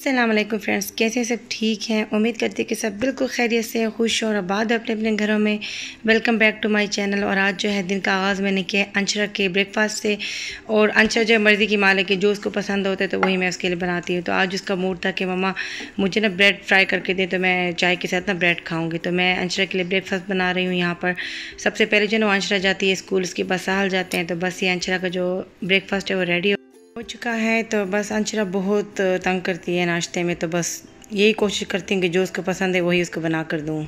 अल्लाम friends कैसे सब ठीक हैं? उम्मीद करती कि सब बिल्कुल खैरियत से खुश और आबाद अपने अपने घरों में। Welcome back to my channel और आज जो है, दिन का आगाज़ मैंने किया अंशरा के ब्रेकफास्ट से। और अंशरा जो मर्ज़ी की मालिक है, जो उसको पसंद होता है तो वही मैं उसके लिए बनाती हूँ। तो आज उसका मूड था कि ममा मुझे ना ब्रेड फ्राई करके दें तो मैं चाय के साथ ना ब्रेड खाऊँगी। तो मैं अंशरा के लिए ब्रेकफास्ट बना रही हूँ यहाँ पर। सबसे पहले जो ना अंशरा जाती है स्कूल, उसके बाद साहल जाते हैं। तो बस ये अंशरा का जो ब्रेकफास्ट है, वो रेडी हो चुका है तो बस अंशरा बहुत तंग करती है नाश्ते में तो बस यही कोशिश करती हूँ कि जो उसको पसंद है वही उसको बना कर दूँ।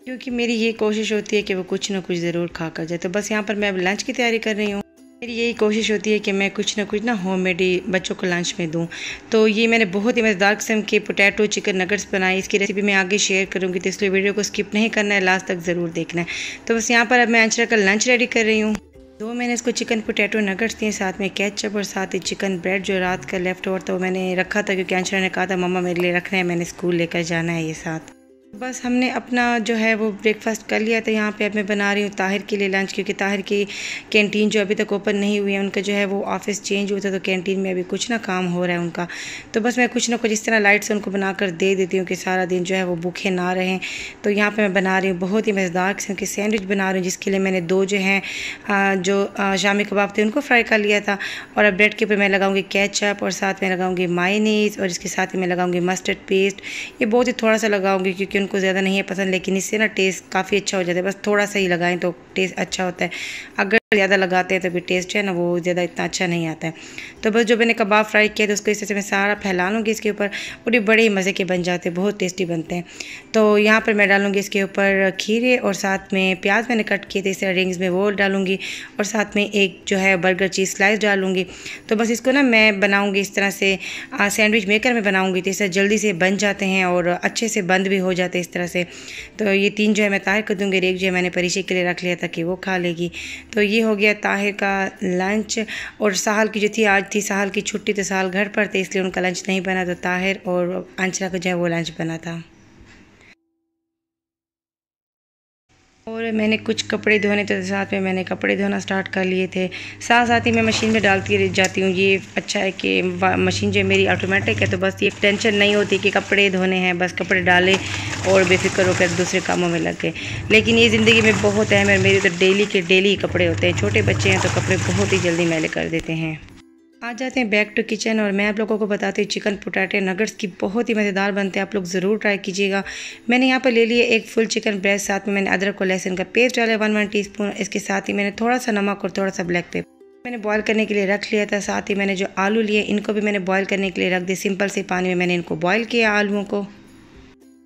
क्योंकि मेरी ये कोशिश होती है कि वो कुछ ना कुछ ज़रूर खा कर जाए तो बस यहाँ पर मैं अब लंच की तैयारी कर रही हूँ। मेरी यही कोशिश होती है कि मैं कुछ ना कुछ ना होम मेड ही बच्चों को लंच में दूँ। तो ये मैंने बहुत ही मज़ेदार किस्म के पोटैटो चिकन नगट्स बनाए इसकी रेसिपी मैं आगे शेयर करूँगी तो इसलिए वीडियो को स्किप नहीं करना है लास्ट तक ज़रूर देखना है। तो बस यहाँ पर अब मैं अंशरा का लंच रेडी कर रही हूँ। दो मैंने इसको चिकन पोटैटो नगट्स दिए, साथ में कैचअप और साथ ही चिकन ब्रेड जो रात का लेफ़्ट ओवर था वो मैंने रखा था क्योंकि अंशरा ने कहा था, मम्मा मेरे लिए रखना है, मैंने स्कूल लेकर जाना है ये साथ। बस हमने अपना जो है वो ब्रेकफास्ट कर लिया था। यहाँ पे अब मैं बना रही हूँ ताहिर के लिए लंच क्योंकि ताहिर की कैंटीन जो अभी तक ओपन नहीं हुई है, उनका जो है वो ऑफ़िस चेंज हुआ था तो कैंटीन में अभी कुछ ना काम हो रहा है उनका। तो बस मैं कुछ ना कुछ इस तरह लाइट से उनको बना कर दे देती हूँ कि सारा दिन जो है वो भूखे ना रहें। तो यहाँ पर मैं बना रही हूँ, बहुत ही मज़ेदार किस्म की सैंडविच बना रही हूँ, जिसके लिए मैंने दो जो हैं जो शामी कबाब थे, उनको फ्राई कर लिया था। और अब ब्रेड के ऊपर मैं लगाऊँगी कैचअप और साथ में लगाऊँगी माइनीस और इसके साथ ही मैं लगाऊँगी मस्टर्ड पेस्ट ये बहुत ही थोड़ा सा लगाऊँगी क्योंकि उनको ज़्यादा नहीं है पसंद, लेकिन इससे ना टेस्ट काफ़ी अच्छा हो जाता है। बस थोड़ा सा ही लगाएँ तो टेस्ट अच्छा होता है। अगर ज़्यादा लगाते हैं तो फिर टेस्ट है ना वो ज़्यादा इतना अच्छा नहीं आता है। तो बस जो मैंने कबाब फ्राई किया तो उसको इस तरह से मैं सारा फैला लूँगी इसके ऊपर, और ये बड़े ही मज़े के बन जाते हैं, बहुत टेस्टी बनते हैं। तो यहाँ पर मैं डालूँगी इसके ऊपर खीरे, और साथ में प्याज मैंने कट किए थे, इस तरह रिंग्स में वो डालूँगी, और साथ में एक जो है बर्गर चीज़ स्लाइस डालूँगी। तो बस इसको ना मैं बनाऊँगी इस तरह से सैंडविच मेकर में बनाऊँगी तो इस तरह जल्दी से बन जाते हैं, और अच्छे से बंद भी हो जाते हैं इस तरह से। तो ये तीन जो है मैं तैयार कर दूँगी एक जो है मैंने परिचय के लिए रख लिया था कि वो खा लेगी। तो ये हो गया ताहिर का लंच। और साहल की जो थी, आज थी साहल की छुट्टी तो साहल घर पर थे, इसलिए उनका लंच नहीं बना तो ताहिर और अंशरा का जो है वो लंच बना था। और मैंने कुछ कपड़े धोने थे, साथ में मैंने कपड़े धोना स्टार्ट कर लिए थे। साथ साथ ही मैं मशीन में डालती जाती हूँ। ये अच्छा है कि मशीन जो मेरी ऑटोमेटिक है तो बस ये टेंशन नहीं होती कि कपड़े धोने हैं, बस कपड़े डाले और बेफिक्र होकर दूसरे कामों में लग गए। लेकिन ये ज़िंदगी में बहुत अहम है मेरे तो डेली के डेली कपड़े होते हैं। छोटे बच्चे हैं तो कपड़े बहुत ही जल्दी मैले कर देते हैं। आ जाते हैं बैक टू किचन और मैं आप लोगों को बताती हूँ चिकन पोटैटो नगट्स की बहुत ही मज़ेदार बनते हैं। आप लोग ज़रूर ट्राई कीजिएगा। मैंने यहाँ पर ले लिए एक फुल चिकन ब्रेस्ट साथ में मैंने अदरक और लहसुन का पेस्ट डाला वन वन टी इसके साथ ही मैंने थोड़ा सा नमक और थोड़ा सा ब्लैक पेपर मैंने बॉयल करने के लिए रख लिया था। साथ ही मैंने जो आलू लिए, इनको भी मैंने बॉयल करने के लिए रख दिया सिंपल से पानी में मैंने इनको बॉयल किया आलूओं को।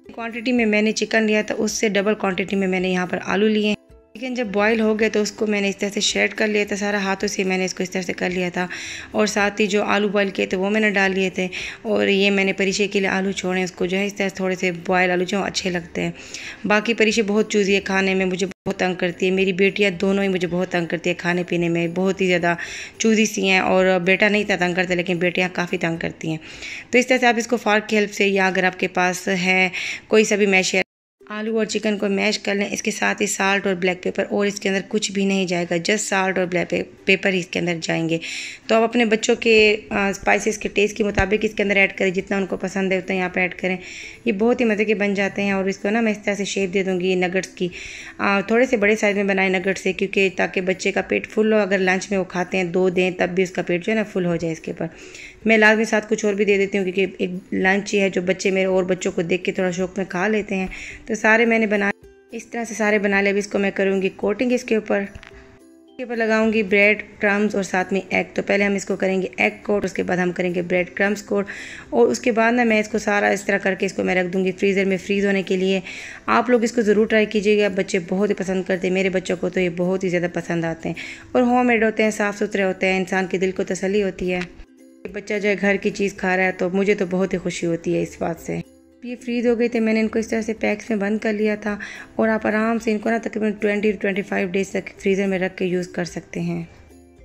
क्वांटिटी में मैंने चिकन लिया था, उससे डबल क्वांटिटी में मैंने यहाँ पर आलू लिए। चिकन जब बॉईल हो गए तो उसको मैंने इस तरह से शेड कर लिया था, सारा हाथों से मैंने इसको इस तरह से कर लिया था। और साथ ही जो आलू बॉईल किए थे वो मैंने डाल लिए थे। और ये मैंने परिशे के लिए आलू छोड़े, उसको जो है इस तरह से थोड़े से बॉयल आलू जो अच्छे लगते हैं। बाकी परिशे बहुत चूज़ी है खाने में, मुझे बहुत तंग करती है। मेरी बेटियाँ दोनों ही मुझे बहुत तंग करती है खाने पीने में, बहुत ही ज़्यादा चूज़ी सी हैं। और बेटा नहीं था तंग करता, लेकिन बेटियाँ काफ़ी तंग करती हैं। तो इस तरह से आप इसको फार्क की हेल्प से या अगर आपके पास है कोई सा भी मैश आलू और चिकन को मैश कर लें। इसके साथ ही साल्ट और ब्लैक पेपर और इसके अंदर कुछ भी नहीं जाएगा जस्ट साल्ट और ब्लैक पेपर ही इसके अंदर जाएँगे। तो आप अपने बच्चों के स्पाइसेस के टेस्ट के मुताबिक इसके अंदर ऐड करें जितना उनको पसंद है उतना यहाँ पर ऐड करें। ये बहुत ही मज़े के बन जाते हैं और इसको ना मैं इस तरह से शेप दे दूँगी नगट्स की। आ, थोड़े से बड़े साइज़ में बनाए नगट से क्योंकि ताकि बच्चे का पेट फुल हो अगर लंच में वो खाते हैं दो दें तब भी उसका पेट जो है ना फुल हो जाए इसके ऊपर। मैं लाजमी साथ कुछ और भी दे देती हूँ, क्योंकि एक लंच ही है जो बच्चे मेरे और बच्चों को देख के थोड़ा शौक में खा लेते हैं। तो सारे मैंने बना, इस तरह से सारे बना ले अभी इसको मैं करूँगी कोटिंग इसके ऊपर। इसके ऊपर लगाऊँगी ब्रेड क्रम्स और साथ में एग तो पहले हम इसको करेंगे एग कोट उसके बाद हम करेंगे ब्रेड क्रम्स कोट और उसके बाद ना मैं इसको सारा इस तरह करके इसको मैं रख दूँगी फ्रीज़र में फ्रीज़ होने के लिए। आप लोग इसको ज़रूर ट्राई कीजिएगा। बच्चे बहुत ही पसंद करते हैं। मेरे बच्चों को तो ये बहुत ही ज़्यादा पसंद आते हैं। और होम मेड होते हैं साफ़ सुथरे होते हैं। इंसान के दिल को तसली होती है। बच्चा जो है घर की चीज़ खा रहा है तो मुझे तो बहुत ही खुशी होती है इस बात से। ये फ्रीज हो गए थे, मैंने इनको इस तरह से पैक्स में बंद कर लिया था और आप आराम से इनको ना तकरीबन twenty two twenty five days तक फ्रीज़र में रख के यूज़ कर सकते हैं।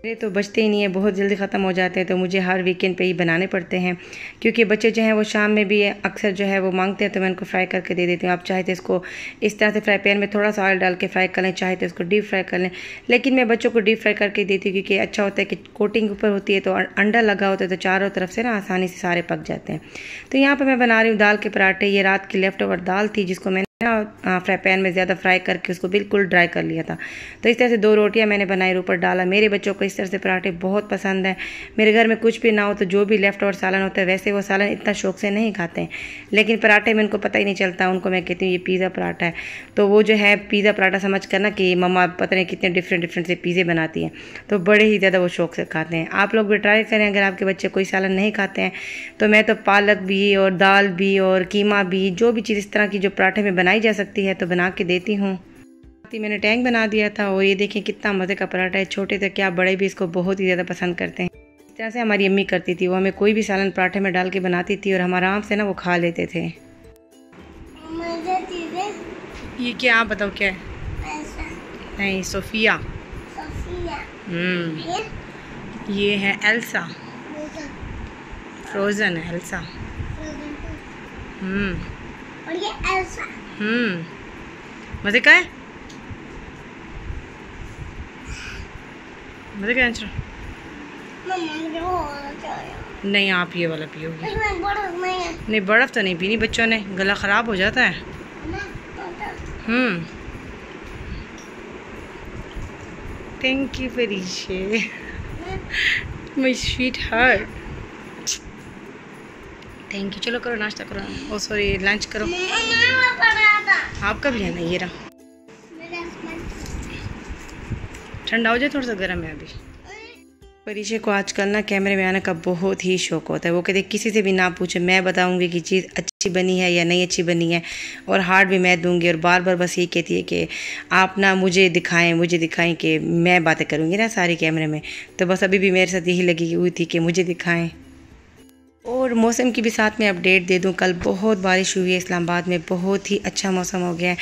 मेरे तो बचते ही नहीं है, बहुत जल्दी ख़त्म हो जाते हैं तो मुझे हर वीकेंड पे ही बनाने पड़ते हैं। क्योंकि बच्चे जो हैं वो शाम में भी अक्सर जो है वो मांगते हैं तो मैं उनको फ्राई करके दे देती हूँ। आप चाहे तो इसको इस तरह से फ्राई पैन में थोड़ा सा ऑयल डाल के फ्राई कर लें, चाहे तो इसको डीप फ्राई कर लें। लेकिन मैं बच्चों को डीप फ्राई करके देती हूँ, क्योंकि अच्छा होता है कि कोटिंग ऊपर होती है तो अंडा लगा होता है तो चारों तरफ़ से ना आसानी से सारे पक जाते हैं। तो यहाँ पर मैं बना रही हूँ दाल के पराठे। ये रात की लेफ़्ट ओवर दाल थी, जिसको मैंने फ्राई पैन में ज़्यादा फ्राई करके उसको बिल्कुल ड्राई कर लिया था। तो इस तरह से दो रोटियाँ मैंने बनाई, ऊपर डाला। मेरे बच्चों को इस तरह से पराठे बहुत पसंद हैं। मेरे घर में कुछ भी ना हो तो जो भी लेफ़्ट और सालन होता है, वैसे वो सालन इतना शौक से नहीं खाते हैं। लेकिन पराठे में उनको पता ही नहीं चलता, उनको मैं कहती हूँ, ये पिज़्ज़ा पराठा है। तो वो जो है पिज़्ज़ा पराठा समझ कर ना कि मम्मा पता नहीं कितने डिफरेंट डिफरेंट से पिज़्ज़े बनाती हैं। तो बड़े ही ज़्यादा वो शौक से खाते हैं। आप लोग भी ट्राई करें, अगर आपके बच्चे कोई सालन नहीं खाते हैं तो मैं तो पालक भी और दाल भी और कीमा भी, जो भी चीज़ इस तरह की जो पराठे में बनाई जा सकती है तो बना के देती हूँ। मैंने टैंक बना दिया था और ये देखें कितना मज़े का पराठा है छोटे थे क्या बड़े भी इसको बहुत ही ज़्यादा पसंद करते हैं। इस तरह से हमारी अम्मी करती थी वो हमें कोई भी सालन पराठे में डाल के बनाती थी और हम आराम से ना वो खा लेते थे। ये क्या आप बताओ क्या है? नहीं सोफिया। हम्म। ये? है एल्सा। फ्रोज़न है एल्सा। हम्म। और ये एल्सा। हम्म। मज़े का है? मज़े का आंसर नहीं, आप ये वाला पियोगे। नहीं, बर्फ़ तो नहीं पीनी बच्चों ने। गला ख़राब हो जाता है। हम्म। थैंक यू फरीशे my sweetheart thank you चलो करो नाश्ता करो। ओ सॉरी लंच करो। आपका भी है ना ये रहा। ठंडा हो जाए थोड़ा सा गर्म है अभी। परीक्षे को आजकल ना कैमरे में आने का बहुत ही शौक होता है। वो कहते किसी से भी ना पूछे मैं बताऊँगी कि चीज़ अच्छी बनी है या नहीं अच्छी बनी है। और हार्ड भी मैं दूँगी और बार बार बस ये कहती है कि आप ना मुझे दिखाएँ मुझे दिखाएँ कि मैं बातें करूँगी ना सारे कैमरे में। तो बस अभी भी मेरे साथ यही लगी हुई थी कि मुझे दिखाएँ। और मौसम की भी साथ में अपडेट दे दूँ, कल बहुत बारिश हुई है इस्लामाबाद में, बहुत ही अच्छा मौसम हो गया है।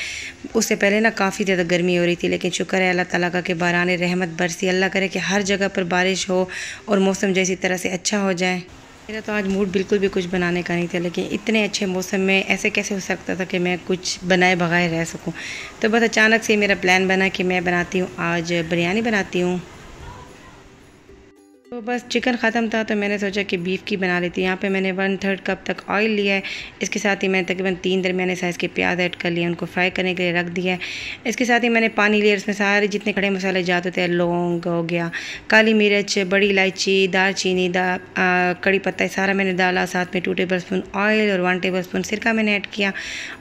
उससे पहले ना काफ़ी ज़्यादा गर्मी हो रही थी, लेकिन शुक्र है अल्लाह ताला का कि बारान रहमत बरसी। अल्लाह करे कि हर जगह पर बारिश हो और मौसम जैसी तरह से अच्छा हो जाए। मेरा तो आज मूड बिल्कुल भी कुछ बनाने का नहीं था, लेकिन इतने अच्छे मौसम में ऐसे कैसे हो सकता था कि मैं कुछ बनाए बगाए रह सकूँ? तो बस अचानक से मेरा प्लान बना कि मैं बनाती हूँ, आज बिरयानी बनाती हूँ। तो बस चिकन ख़त्म था तो मैंने सोचा कि बीफ की बना लेती यहाँ पे मैंने वन थर्ड कप तक ऑयल लिया है। इसके साथ ही मैंने तकरीबन तीन दरमियाने साइज़ के प्याज ऐड कर लिए उनको फ्राई करने के लिए रख दिया है। इसके साथ ही मैंने पानी लिया इसमें सारे जितने खड़े मसाले जाते थे लौंग हो गया काली मिर्च बड़ी इलायची दार चीनी दा आ, कड़ी पत्ता सारा मैंने डाला। साथ में टू टेबल स्पून ऑयल और वन टेबल स्पून सिरका मैंने ऐड किया।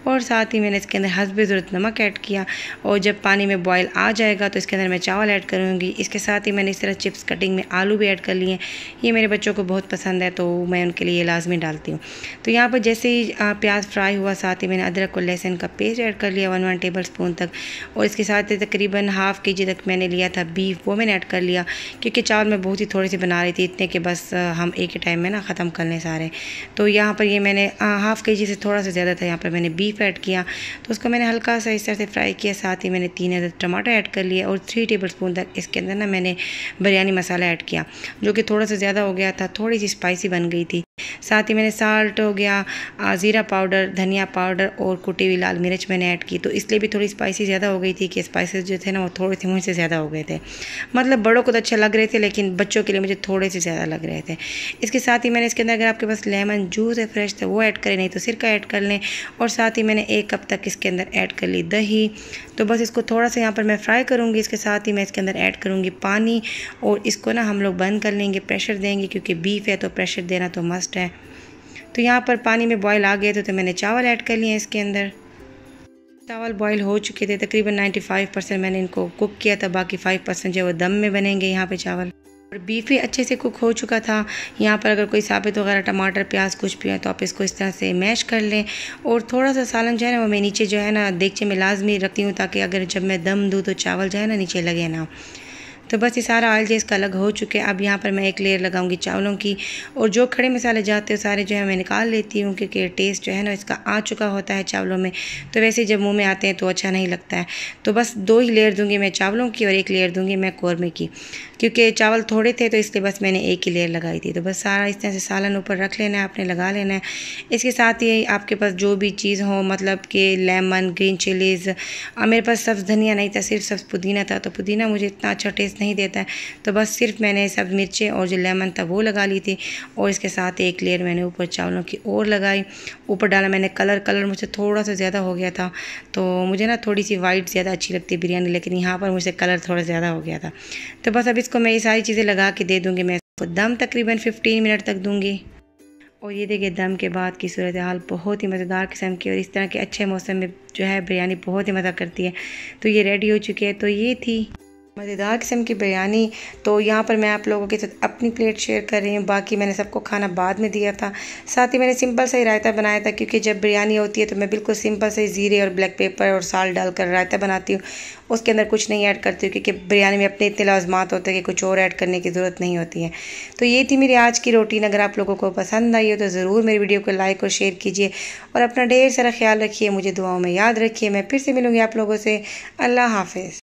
और साथ ही मैंने इसके अंदर हसब ज़रूरत नमक ऐड किया। और जब पानी में बॉयल आ जाएगा तो इसके अंदर मैं चावल ऐड करूँगी। इसके साथ ही मैंने इस तरह चिप्स कटिंग में आलू भी ऐड कर लिए ये मेरे बच्चों को बहुत पसंद है तो मैं उनके लिए लाजमी डालती हूँ। तो यहाँ पर जैसे ही प्याज फ्राई हुआ, साथ ही मैंने अदरक और लहसुन का पेस्ट ऐड कर लिया, वन वन टेबल स्पून तक। और इसके साथ ही तकरीबन हाफ़ के जी तक मैंने लिया था बीफ, वो मैंने ऐड कर लिया, क्योंकि चावल मैं बहुत ही थोड़ी सी बना रही थी, इतने कि बस हम एक ही टाइम में ना ख़त्म कर लें सारे। तो यहाँ पर ये मैंने हाफ़ के जी से थोड़ा सा ज़्यादा था, यहाँ पर मैंने बीफ ऐड किया। तो उसको मैंने हल्का सा इस तरह से फ्राई किया, साथ ही मैंने तीन अदर टमाटर ऐड कर लिया और थ्री टेबल स्पून तक इसके अंदर ना मैंने बिरयानी मसाला ऐड किया। जो कि थोड़ा सा ज़्यादा हो गया था थोड़ी सी स्पाइसी बन गई थी। साथ ही मैंने साल्ट हो गया, ज़ीरा पाउडर धनिया पाउडर और कुटी हुई लाल मिर्च मैंने ऐड की। तो इसलिए भी थोड़ी स्पाइसी ज़्यादा हो गई थी कि स्पाइसेस जो थे ना वो थोड़े से मुझसे ज़्यादा हो गए थे। मतलब बड़ों को तो अच्छे लग रहे थे, लेकिन बच्चों के लिए मुझे थोड़े से ज़्यादा लग रहे थे। इसके साथ ही मैंने इसके अंदर अगर आपके पास लेमन जूस है फ्रेश तो वो ऐड करें, नहीं तो सिरका ऐड कर लें। और साथ ही मैंने एक कप तक इसके अंदर ऐड कर ली दही। तो बस इसको थोड़ा सा यहाँ पर मैं फ्राई करूँगी। इसके साथ ही मैं इसके अंदर ऐड करूँगी पानी और इसको ना हम लोग बंद कर लेंगे प्रेशर देंगे, क्योंकि बीफ है तो प्रेशर देना तो मस्ट है। तो यहाँ पर पानी में बॉयल आ गए थे तो मैंने चावल ऐड कर लिए इसके अंदर। चावल बॉयल हो चुके थे, तकरीबन 95 परसेंट मैंने इनको कुक किया था, बाकी 5 परसेंट जो है वो दम में बनेंगे यहाँ पे चावल। और बीफ भी अच्छे से कुक हो चुका था। यहाँ पर अगर कोई साबित वगैरह टमाटर, प्याज कुछ भी है तो आप इसको इस तरह से मैश कर लें। और थोड़ा सा सालन जो है ना, वो मैं नीचे जो है ना, देखचे में लाजमी रखती हूँ ताकि अगर जब मैं दम दूँ तो चावल जो है ना नीचे लगे ना। तो बस ये सारा ऑयल जो इसका अलग हो चुके अब यहाँ पर मैं एक लेयर लगाऊँगी चावलों की। और जो खड़े मसाले जाते हैं सारे जो है मैं निकाल लेती हूँ क्योंकि टेस्ट जो है ना इसका आ चुका होता है चावलों में। तो वैसे जब मुँह में आते हैं तो अच्छा नहीं लगता है। तो बस दो ही लेयर दूँगी मैं चावलों की और एक लेयर दूँगी मैं कौरमे की। क्योंकि चावल थोड़े थे तो इसलिए बस मैंने एक ही लेयर लगाई थी। तो बस सारा इस तरह से सालन ऊपर रख लेना है, आपने लगा लेना है। इसके साथ ही आपके पास जो भी चीज़ हो मतलब कि लेमन ग्रीन चिलीज़ मेरे पास सब्ज़ धनिया नहीं था, सिर्फ़ सब्ज़ पुदीना था। तो पुदीना मुझे इतना अच्छा टेस्ट नहीं देता है। तो बस सिर्फ़ मैंने सब मिर्चें और जो लेमन था वो लगा ली थी और इसके साथ एक लेयर मैंने ऊपर चावलों की और लगाई। ऊपर डाला मैंने कलर कलर मुझसे थोड़ा सा ज़्यादा हो गया था। तो मुझे ना थोड़ी सी वाइट ज़्यादा अच्छी लगती है बिरयानी, लेकिन यहाँ पर मुझसे कलर थोड़ा ज़्यादा हो गया था। तो बस अब इसको मैं ये सारी चीज़ें लगा के दे दूँगी। मैं दम तकरीबन फ़िफ्टीन मिनट तक दूँगी। और ये देखिए दम के बाद की सूरत हाल बहुत ही मज़ेदार किस्म की और इस तरह के अच्छे मौसम में जो है बिरयानी बहुत ही मज़ा करती है। तो ये रेडी हो चुकी है। तो ये थी मज़ेदार किस्म की बिरयानी। तो यहाँ पर मैं आप लोगों के साथ अपनी प्लेट शेयर कर रही हूँ। बाकी मैंने सबको खाना बाद में दिया था। साथ ही मैंने सिंपल सा ही रायता बनाया था, क्योंकि जब बिरयानी होती है तो मैं बिल्कुल सिंपल से ज़ीरे और ब्लैक पेपर और साल डालकर रायता बनाती हूँ। उसके अंदर कुछ नहीं ऐड करती हूँ, क्योंकि बिरयानी में अपने इतने लाजमात होते हैं कि कुछ और ऐड करने की ज़रूरत नहीं होती है। तो ये थी मेरी आज की रोटीन। अगर आप लोगों को पसंद आई हो तो ज़रूर मेरी वीडियो को लाइक और शेयर कीजिए। और अपना ढेर सारा ख्याल रखिए, मुझे दुआओं में याद रखिए। मैं फिर से मिलूँगी आप लोगों से। अल्लाह हाफिज़।